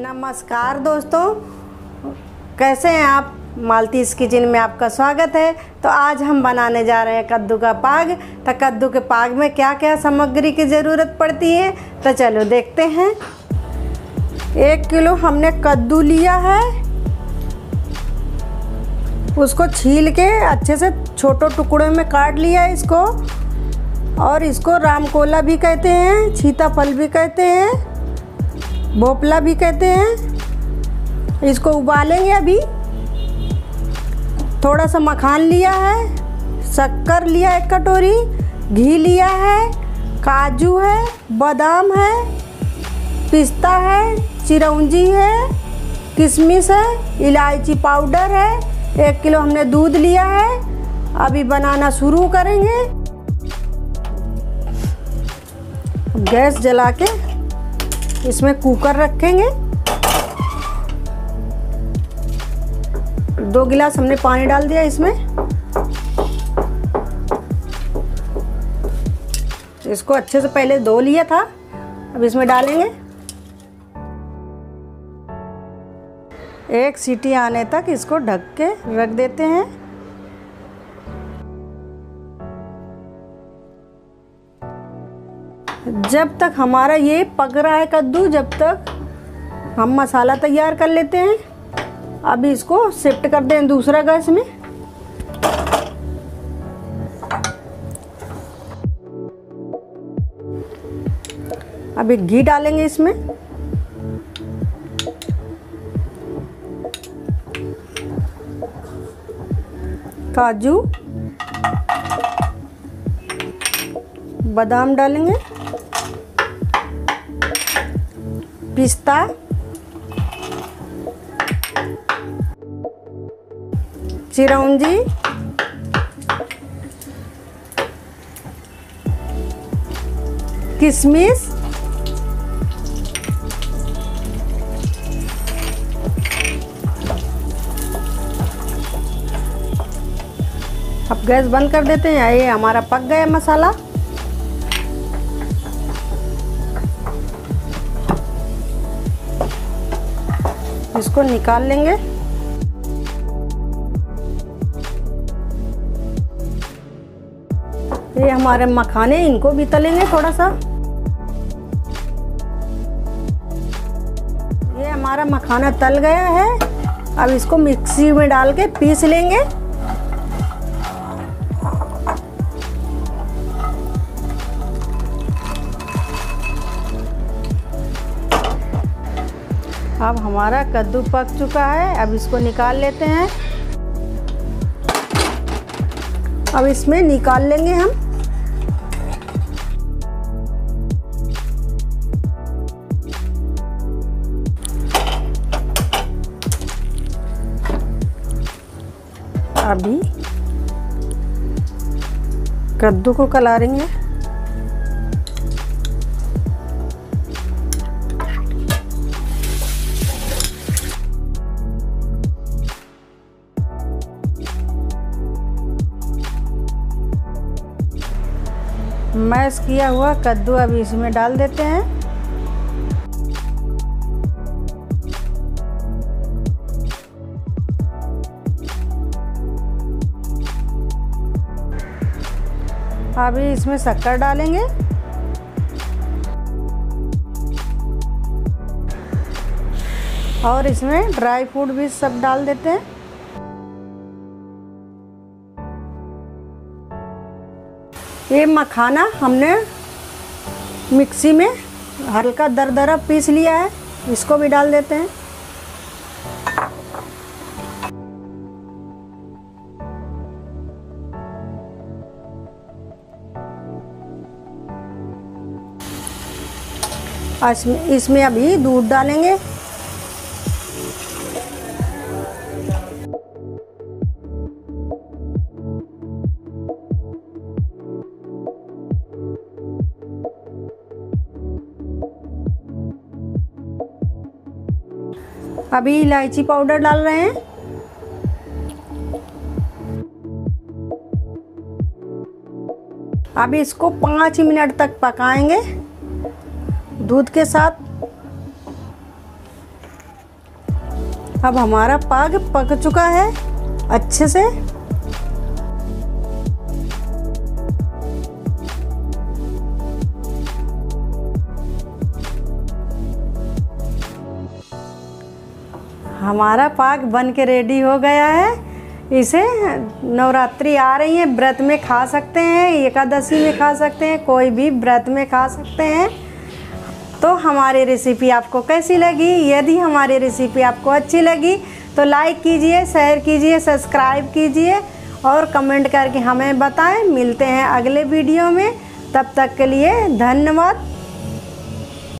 नमस्कार दोस्तों। कैसे हैं आप? मालतीस किचन में आपका स्वागत है। तो आज हम बनाने जा रहे हैं कद्दू का पाग। तो कद्दू के पाग में क्या क्या सामग्री की ज़रूरत पड़ती है? तो चलो देखते हैं। एक किलो हमने कद्दू लिया है। उसको छील के अच्छे से छोटे टुकड़े में काट लिया इसको। और इसको रामकोला भी कहते हैं छीता फल भी कहते हैं। भोपला भी कहते हैं। इसको उबालेंगे अभी। थोड़ा सा मखान लिया है, शक्कर लिया एक कटोरी, घी लिया है, काजू है, बादाम है, पिस्ता है, चिरौंजी है, किशमिश है, इलायची पाउडर है, एक किलो हमने दूध लिया है। अभी बनाना शुरू करेंगे। गैस जला के इसमें कुकर रखेंगे। दो गिलास हमने पानी डाल दिया इसमें। इसको अच्छे से पहले धो लिया था, अब इसमें डालेंगे। एक सीटी आने तक इसको ढक के रख देते हैं। जब तक हमारा ये पक रहा है कद्दू, जब तक हम मसाला तैयार कर लेते हैं। अभी इसको शिफ्ट कर दें दूसरा गैस में। अभी घी डालेंगे इसमें। काजू, बादाम डालेंगे। पिस्ता चिरौंजी किशमिश अब गैस बंद कर देते हैं। ये हमारा पक गया मसाला। इसको निकाल लेंगे। ये हमारे मखाने, इनको भी तलेंगे थोड़ा सा ये हमारा मखाना तल गया है। अब इसको मिक्सी में डाल के पीस लेंगे। अब हमारा कद्दू पक चुका है, अब इसको निकाल लेते हैं। अब इसमें निकाल लेंगे हम। अभी कद्दू को कलारेंगे मैश किया हुआ कद्दू अभी इसमें डाल देते हैं। अभी इसमें शक्कर डालेंगे। और इसमें ड्राई फ्रूट भी सब डाल देते हैं। ये मखाना हमने मिक्सी में हल्का दरदरा पीस लिया है, इसको भी डाल देते हैं। इसमें इसमें अभी दूध डालेंगे। अभी इलायची पाउडर डाल रहे हैं। अभी इसको पाँच मिनट तक पकाएँगे। दूध के साथ। अब हमारा पाग पक चुका है अच्छे से। हमारा पाक बन के रेडी हो गया है। इसे नवरात्रि आ रही है, व्रत में खा सकते हैं, एकादशी में खा सकते हैं, कोई भी व्रत में खा सकते हैं। तो हमारी रेसिपी आपको कैसी लगी? यदि हमारी रेसिपी आपको अच्छी लगी तो लाइक कीजिए शेयर कीजिए सब्सक्राइब कीजिए और कमेंट करके हमें बताएँ। मिलते हैं अगले वीडियो में। तब तक के लिए धन्यवाद।